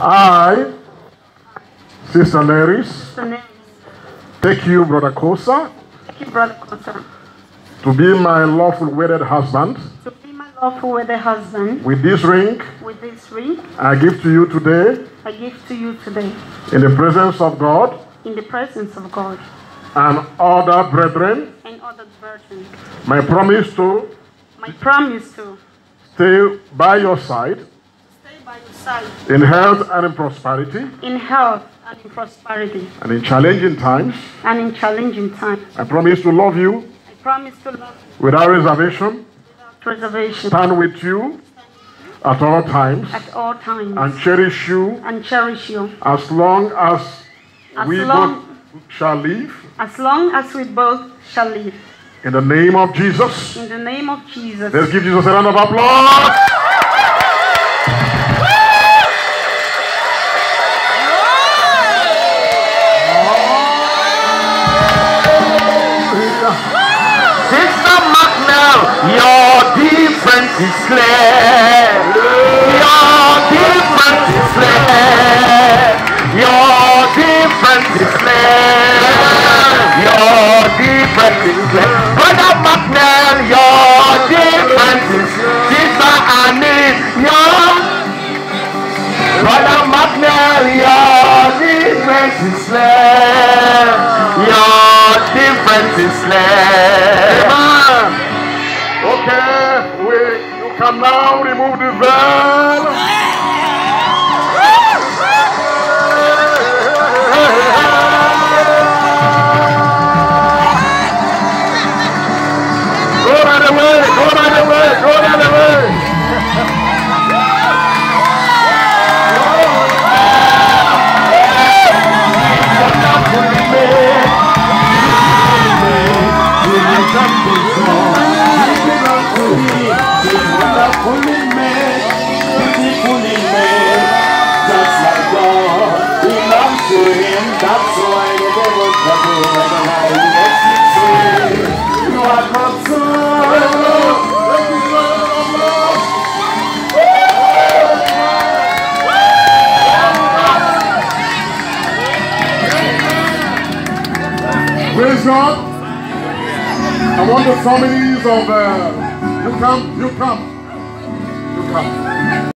I, Sister Sister take you, Brother Kosa, thank you, Brother Kosa, to be my lawful wedded husband. to be my lawful wedded husband. With this ring, with this ring. I give to you today, I give to you today. In the presence of God. In the presence of God. And other brethren, and other virgins. my promise to My promise to stay by your side by your side in health and in prosperity in health and in prosperity and in challenging times. and in challenging times. I promise to love you I promise to love you without reservation, without reservation stand with you at all times, at all times and cherish you and cherish you as long as As we long- both shall live. as long as we both shall live. In the name of Jesus. In the name of Jesus. Let's give Jesus a round of applause. Clear. Your difference is clear. Your difference is. Your difference is. Brother Macnell, your difference is Sister Annie, your Brother Macnell, your difference is. Your difference is. Okay, can now remove the veil. Praise God. I want the families of, uh, you come, you come, you come.